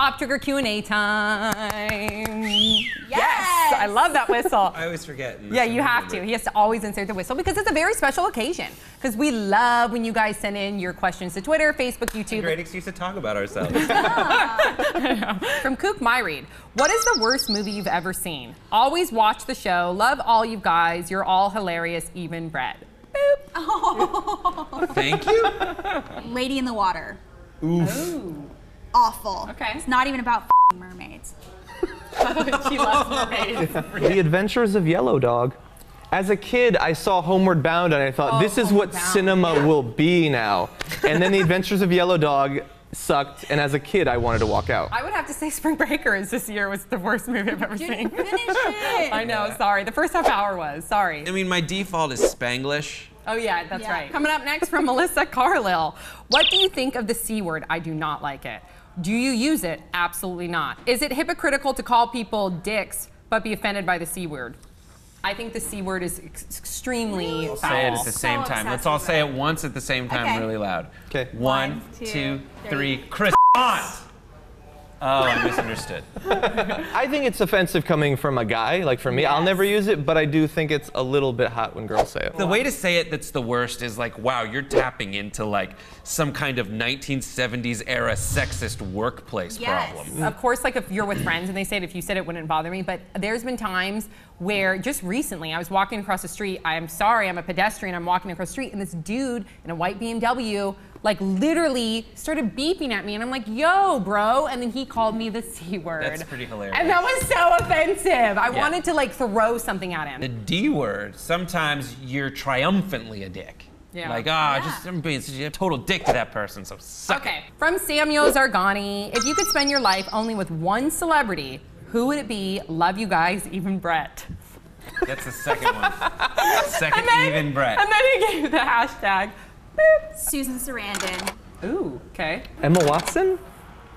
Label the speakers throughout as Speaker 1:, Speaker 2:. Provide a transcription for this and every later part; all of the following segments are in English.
Speaker 1: Pop Trigger Q&A time. Yes! I love that whistle.
Speaker 2: I always forget.
Speaker 1: Yeah, you have to. He has to always insert the whistle because it's a very special occasion. Because we love when you guys send in your questions to Twitter, Facebook, YouTube.
Speaker 2: Great excuse to talk about ourselves.
Speaker 1: From Kook My Read. What is the worst movie you've ever seen? Always watch the show. Love all you guys. You're all hilarious, even Brett. Boop. Oh.
Speaker 2: Thank you.
Speaker 3: Lady in the Water.
Speaker 1: Ooh.
Speaker 3: Awful.
Speaker 1: Okay.
Speaker 3: It's not even about mermaids.
Speaker 1: she loves mermaids.
Speaker 4: The Adventures of Yellow Dog. As a kid, I saw Homeward Bound and I thought,
Speaker 1: Oh,
Speaker 4: this is what
Speaker 1: Bound,
Speaker 4: cinema
Speaker 1: yeah.
Speaker 4: will be now. And then The Adventures of Yellow Dog sucked, and as a kid, I wanted to walk out.
Speaker 1: I would have to say Spring Breakers this year was the worst movie I've ever seen.
Speaker 3: Finish it.
Speaker 1: I know, sorry. The first half hour was, sorry.
Speaker 2: I mean, my default is Spanglish.
Speaker 1: Oh yeah, that's
Speaker 3: Yeah.
Speaker 1: right. Coming up next from Melissa Carlil. What do you think of the C word? I do not like it. Do you use it? Absolutely not. Is it hypocritical to call people dicks but be offended by the C word? I think the C word is ex- extremely foul.
Speaker 2: Say it at the
Speaker 3: So
Speaker 2: same time. Let's all say
Speaker 3: it.
Speaker 2: it once at the same time,
Speaker 3: Okay.
Speaker 2: really loud.
Speaker 4: Okay.
Speaker 2: One,
Speaker 3: One,
Speaker 2: two,
Speaker 3: two,
Speaker 2: three.
Speaker 3: three.
Speaker 2: Chris. Oh, I misunderstood.
Speaker 4: I think it's offensive coming from a guy, like for me. I'll never use it, but I do think it's a little bit hot when girls say it.
Speaker 2: The way to say it that's the worst is like, wow, you're tapping into like some kind of 1970s era sexist workplace
Speaker 3: Yes.
Speaker 2: problem.
Speaker 1: Of course, like if you're with friends and they say it, if you said it wouldn't bother me, but there's been times where just recently I was walking across the street. I'm sorry, I'm a pedestrian. I'm walking across the street, and this dude in a white BMW, like literally started beeping at me, and I'm like, "Yo, bro!" And then he called me the c word.
Speaker 2: That's pretty hilarious.
Speaker 1: And that was so offensive. I wanted to like throw something at him.
Speaker 2: The D word, sometimes you're triumphantly a dick.
Speaker 1: Yeah.
Speaker 2: Like, ah,
Speaker 3: Yeah.
Speaker 2: just I'm being such a total dick to that person, so suck
Speaker 1: Okay, from Samuel Zargani. If you could spend your life only with one celebrity, who would it be? Love you guys, even Brett.
Speaker 2: That's the second one. Second
Speaker 1: then-
Speaker 2: even Brett.
Speaker 1: And then he gave the hashtag. Boop.
Speaker 3: Susan Sarandon.
Speaker 1: Ooh, okay.
Speaker 4: Emma Watson?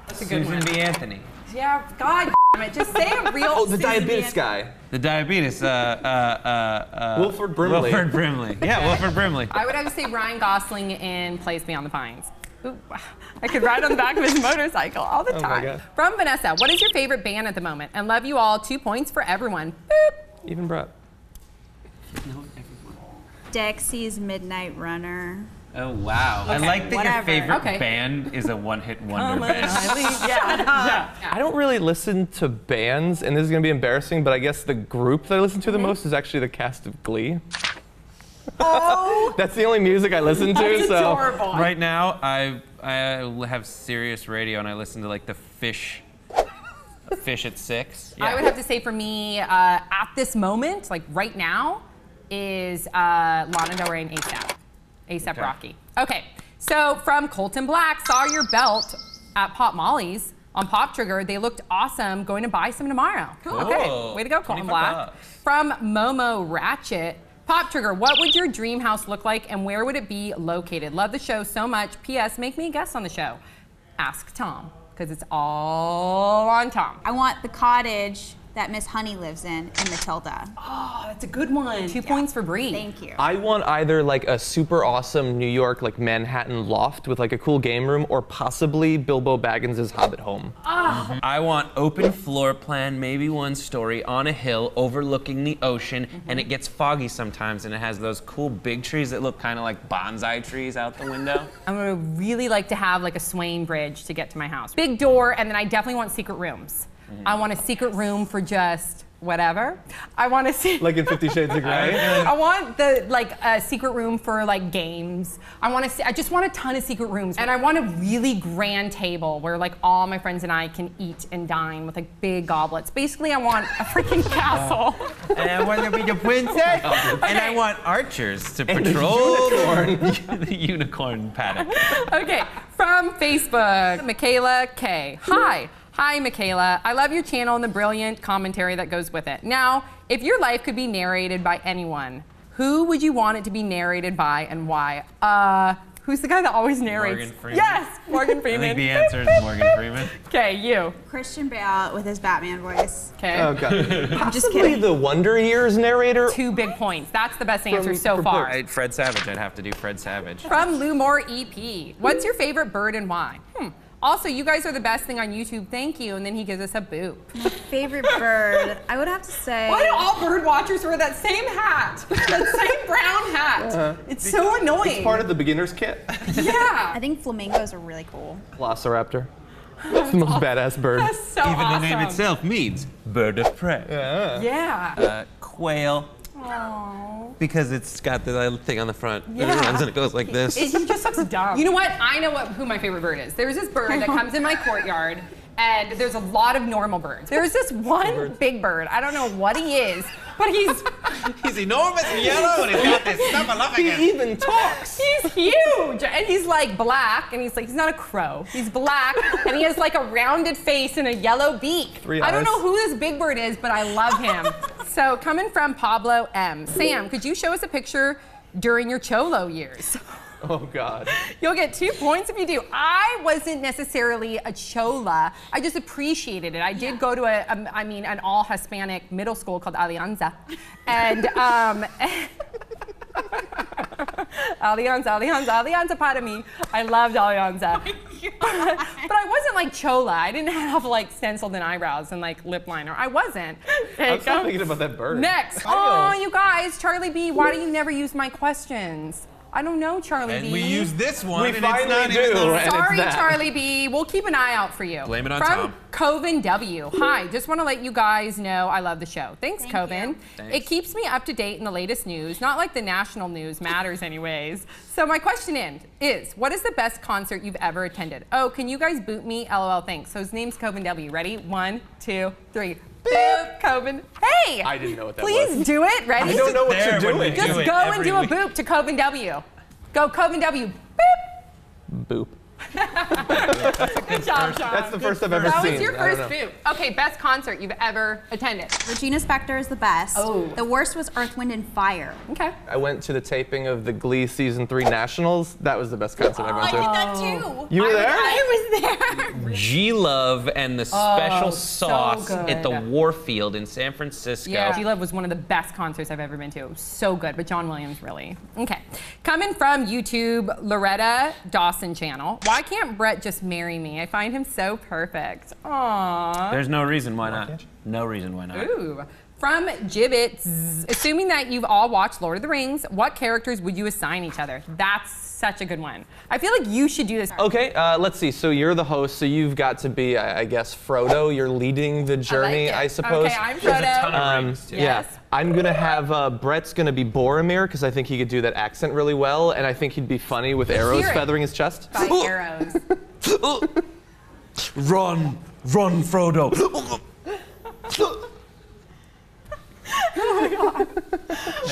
Speaker 1: That's a good
Speaker 2: Susan
Speaker 1: one.
Speaker 2: B. Anthony.
Speaker 1: Yeah, God damn it. Just say a real.
Speaker 4: Oh, the
Speaker 1: Susan
Speaker 4: diabetes
Speaker 1: B.
Speaker 4: guy.
Speaker 2: The diabetes, uh, uh, uh, uh,
Speaker 4: Wilford Brimley.
Speaker 2: Wilford Brimley. Yeah, Wilford Brimley.
Speaker 1: I would have to say Ryan Gosling in Place Beyond the Pines. Ooh, I could ride on the back of his motorcycle all the
Speaker 4: Oh my
Speaker 1: time.
Speaker 4: God.
Speaker 1: From Vanessa, what is your favorite band at the moment? And love you all. Two points for everyone. Boop.
Speaker 4: Even Brett.
Speaker 3: Dexy's Midnight Runner.
Speaker 2: Oh wow! I like that your favorite
Speaker 1: Okay.
Speaker 2: band is a one-hit wonder band.
Speaker 1: yeah, yeah.
Speaker 4: I don't really listen to bands, and this is gonna be embarrassing, but I guess the group that I listen to the most is actually the cast of Glee.
Speaker 3: Oh.
Speaker 4: That's the only music I listen to,
Speaker 1: It's
Speaker 4: so.
Speaker 1: adorable.
Speaker 2: Right now, I I have Sirius Radio and I listen to like the Fish, Fish at six.
Speaker 1: I would have to say for me, uh, at this moment, like right now, is uh, Lana Del Rey and ASAP. ASAP
Speaker 2: Okay.
Speaker 1: Rocky. Okay, so from Colton Black, saw your belt at Pop Molly's on Pop Trigger. They looked awesome. Going to buy some tomorrow. Okay,
Speaker 2: Cool.
Speaker 1: way to go, Colton Black.
Speaker 2: bucks.
Speaker 1: From Momo Ratchet. Pop Trigger, what would your dream house look like and where would it be located? Love the show so much. P.S. Make me a guest on the show. Ask Tom, because it's all on Tom.
Speaker 3: I want the cottage that Miss Honey lives in in Matilda.
Speaker 1: Oh, that's a good one. Two points for Bree.
Speaker 3: Thank you.
Speaker 4: I want either like a super awesome New York, like Manhattan loft with like a cool game room, or possibly Bilbo Baggins' Hobbit home. Ah. Mm-hmm.
Speaker 2: I want open floor plan, maybe one story on a hill overlooking the ocean, mm-hmm. and it gets foggy sometimes, and it has those cool big trees that look kind of like bonsai trees out the window.
Speaker 1: I'm gonna really like to have like a swaying bridge to get to my house. Big door, and then I definitely want secret rooms. Mm-hmm. I want a secret room for just whatever. I want to see.
Speaker 4: Like in Fifty Shades of Grey.
Speaker 1: I want the like a secret room for like games. I want to see. I just want a ton of secret rooms, and I want a really grand table where like all my friends and I can eat and dine with like big goblets. Basically, I want a freaking castle.
Speaker 2: and I want to be the princess, and I want archers to patrol the, the unicorn paddock.
Speaker 1: okay, from Facebook, Michaela K. Hi. Hi, Michaela. I love your channel and the brilliant commentary that goes with it. Now, if your life could be narrated by anyone, who would you want it to be narrated by and why? Uh, who's the guy that always narrates?
Speaker 2: Morgan Freeman.
Speaker 1: Yes, Morgan
Speaker 2: I
Speaker 1: Freeman.
Speaker 2: think the answer is Morgan Freeman.
Speaker 1: Okay, you.
Speaker 3: Christian Bale with his Batman voice.
Speaker 1: Okay.
Speaker 4: Oh god.
Speaker 3: I'm just
Speaker 4: Possibly
Speaker 3: kidding.
Speaker 4: the Wonder Years narrator.
Speaker 1: Two big points. That's the best answer
Speaker 4: From-
Speaker 1: so
Speaker 4: from
Speaker 1: far.
Speaker 2: I, Fred Savage, I'd have to do Fred Savage.
Speaker 1: From Lou Moore EP. What's your favorite bird and why? Hmm. Also, you guys are the best thing on YouTube. Thank you. And then he gives us a boop.
Speaker 3: My Favorite bird? I would have to say.
Speaker 1: Why do all bird watchers wear that same hat? That same brown hat. It's so annoying.
Speaker 4: It's part of the beginner's kit.
Speaker 1: yeah.
Speaker 3: I think flamingos are really cool.
Speaker 4: Velociraptor. It's the most badass bird.
Speaker 1: That's so
Speaker 2: Even
Speaker 1: awesome.
Speaker 2: the name itself means bird of prey.
Speaker 1: Yeah.
Speaker 2: Uh, quail,
Speaker 1: Aww.
Speaker 2: because it's got the thing on the front.
Speaker 1: Yeah.
Speaker 2: It runs and it goes like this.
Speaker 1: It, he just looks dumb. You know what? I know what who my favorite bird is. There's this bird that comes in my courtyard, and there's a lot of normal birds. There's this one big bird. I don't know what he is, but he's
Speaker 2: He's enormous and yellow, and he's got this stuff I love
Speaker 4: He even talks.
Speaker 1: he's huge, and he's like black, and he's like he's not a crow. He's black, and he has like a rounded face and a yellow beak.
Speaker 4: Three
Speaker 1: I don't know who this big bird is, but I love him. So coming from Pablo M. Sam, could you show us a picture during your cholo years?
Speaker 4: Oh God.
Speaker 1: You'll get two points if you do. I wasn't necessarily a chola. I just appreciated it. I did go to a, um, mean, an all Hispanic middle school called Alianza, and um, Alianza, Alianza, Alianza para mí. I loved Alianza. but I wasn't like chola. I didn't have like stenciled in eyebrows and like lip liner. I wasn't.
Speaker 4: I'm still thinking about that bird.
Speaker 1: Next. Oh, you guys, Charlie B, why do you never use my questions? I don't know, Charlie
Speaker 2: And
Speaker 1: B.
Speaker 2: we use this one,
Speaker 4: We
Speaker 2: and
Speaker 4: finally
Speaker 2: it's not
Speaker 4: do,
Speaker 2: even the
Speaker 4: and
Speaker 1: Sorry. Charlie B. We'll keep an eye out for you.
Speaker 2: Blame it on
Speaker 1: From
Speaker 2: Tom.
Speaker 1: Coven W. Hi, just want to let you guys know I love the show. Thanks,
Speaker 3: Thank
Speaker 1: Coven.
Speaker 2: Thanks.
Speaker 1: It keeps me up to date in the latest news, not like the national news matters, anyways. So, my question in is what is the best concert you've ever attended? Oh, can you guys boot me? LOL, thanks. So, his name's Coven W. Ready? One, two, three. Boop, Coven. Hey!
Speaker 4: I didn't know what that
Speaker 1: Please
Speaker 4: was.
Speaker 1: Please do it. Ready?
Speaker 4: I don't know what
Speaker 2: There
Speaker 4: you're doing.
Speaker 1: Just
Speaker 2: it
Speaker 1: go and
Speaker 2: every
Speaker 1: do a boop to Coven W. Go Coven W. Boop.
Speaker 4: Boop.
Speaker 1: Good job, Sean.
Speaker 4: That's the first I've ever
Speaker 1: That
Speaker 4: seen.
Speaker 1: was your first
Speaker 4: know.
Speaker 1: boot. Okay, best concert you've ever attended.
Speaker 3: Regina Spektor is the best.
Speaker 1: Oh.
Speaker 3: The worst was Earth, Wind, and Fire.
Speaker 1: Okay.
Speaker 4: I went to the taping of the Glee season three nationals. That was the best concert I've oh,
Speaker 3: I
Speaker 4: been
Speaker 3: did
Speaker 4: to.
Speaker 3: that too.
Speaker 4: You were there?
Speaker 3: I was there.
Speaker 2: G Love and the oh, special
Speaker 1: Oh, so
Speaker 2: sauce at the. Warfield in San Francisco.
Speaker 1: Yeah, G Love was one of the best concerts I've ever been to. It was so good, but John Williams really. Okay. Coming from YouTube, Loretta Dawson channel. Why can't Brett just marry me? I find him so perfect. Aww.
Speaker 2: There's no reason why not. No reason why not.
Speaker 1: Ooh. From Gibbets, assuming that you've all watched Lord of the Rings, what characters would you assign each other? That's such a good one. I feel like you should do this.
Speaker 4: Okay, uh, let's see. So you're the host, so you've got to be, I, I guess, Frodo. You're leading the journey,
Speaker 1: it.
Speaker 4: I, suppose.
Speaker 1: Okay, I'm
Speaker 2: There's a ton
Speaker 1: Frodo.
Speaker 2: of
Speaker 4: Um,
Speaker 2: rings, too.
Speaker 4: yeah,
Speaker 1: Yes.
Speaker 4: I'm gonna have uh, Brett's gonna be Boromir because I think he could do that accent really well, and I think he'd be funny with arrows
Speaker 1: it.
Speaker 4: feathering his chest.
Speaker 1: By arrows.
Speaker 2: Run, run, Frodo.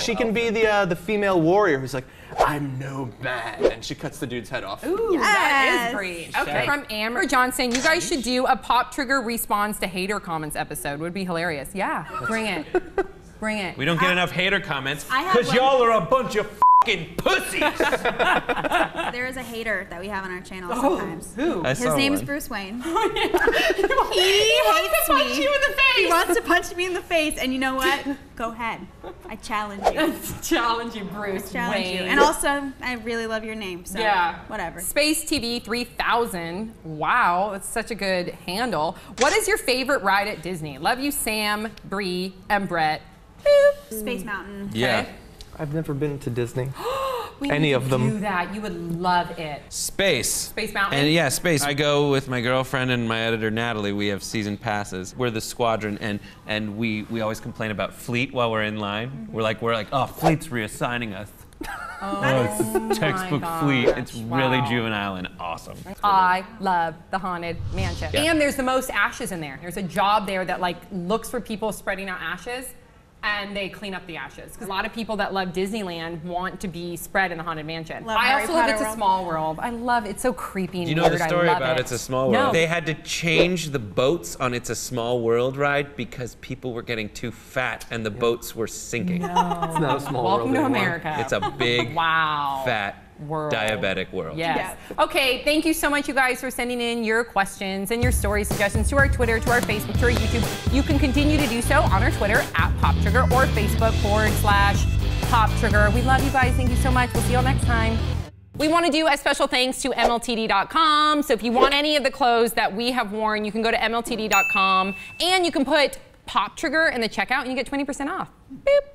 Speaker 4: She can be the uh, the female warrior who's like, I'm no man, and she cuts the dude's head off.
Speaker 1: Ooh, that
Speaker 3: Yes.
Speaker 1: is great. Okay. From Amber Johnson, you guys should do a Pop Trigger response to hater comments episode. Would be hilarious. Yeah, bring it. Bring it.
Speaker 2: We don't get enough hater comments because y'all are a bunch of fucking pussies.
Speaker 3: There is a hater that we have on our channel sometimes.
Speaker 1: Who?
Speaker 2: I
Speaker 3: His
Speaker 2: name
Speaker 3: name's
Speaker 2: one.
Speaker 3: Bruce Wayne.
Speaker 1: he
Speaker 3: He hates
Speaker 1: punch
Speaker 3: me.
Speaker 1: you in the face.
Speaker 3: He wants to punch me in the face, and you know what? Go ahead. I challenge you.
Speaker 1: Challenge you, Bruce
Speaker 3: Challenge
Speaker 1: Wayne.
Speaker 3: you. And also, I really love your name, so
Speaker 1: yeah,
Speaker 3: whatever.
Speaker 1: Space TV 3000. Wow, that's such a good handle. What is your favorite ride at Disney? Love you, Sam, Bree, and Brett. Boop.
Speaker 3: Space Mountain.
Speaker 2: yeah.
Speaker 4: I've never been to Disney.
Speaker 1: We
Speaker 4: Any
Speaker 1: need
Speaker 4: of them.
Speaker 1: Do that. You would love it.
Speaker 2: Space.
Speaker 1: Space Mountain?
Speaker 2: And yeah, space. I go with my girlfriend and my editor Natalie. We have season passes. We're the squadron, and and we we always complain about Fleet while we're in line.
Speaker 1: Mm-hmm.
Speaker 2: We're like we're like, oh, Fleet's reassigning us.
Speaker 1: Oh,
Speaker 2: it's textbook
Speaker 1: my
Speaker 2: Fleet.
Speaker 1: gosh,
Speaker 2: It's really juvenile and awesome.
Speaker 1: I love the haunted mansion.
Speaker 2: Yeah.
Speaker 1: And there's the most ashes in there. There's a job there that like looks for people spreading out ashes and they clean up the ashes. Because a lot of people that love Disneyland want to be spread in the haunted mansion.
Speaker 3: Love
Speaker 1: I
Speaker 3: Harry
Speaker 1: also love
Speaker 3: Potter
Speaker 1: It's a Small World. I love it. It's so creepy and
Speaker 2: Do you know
Speaker 1: weird.
Speaker 2: the story about
Speaker 1: it.
Speaker 2: It's a Small World?
Speaker 1: No.
Speaker 2: They had to change the boats on It's a Small World ride because people were getting too fat and the boats were sinking. No.
Speaker 4: It's not a small
Speaker 1: Welcome
Speaker 4: world Welcome
Speaker 1: to
Speaker 4: anymore.
Speaker 1: America.
Speaker 2: It's a big,
Speaker 1: wow.
Speaker 2: fat,
Speaker 1: World.
Speaker 2: diabetic world.
Speaker 1: Yes. Okay, thank you so much, you guys, for sending in your questions and your story suggestions to our Twitter, to our Facebook, to our YouTube. You can continue to do so on our Twitter at Pop Trigger or Facebook forward slash Pop Trigger. We love you guys. Thank you so much. We'll see you all next time. We want to do a special thanks to MLTD.com. So if you want any of the clothes that we have worn, you can go to MLTD.com and you can put Pop Trigger in the checkout and you get 20% off. Boop.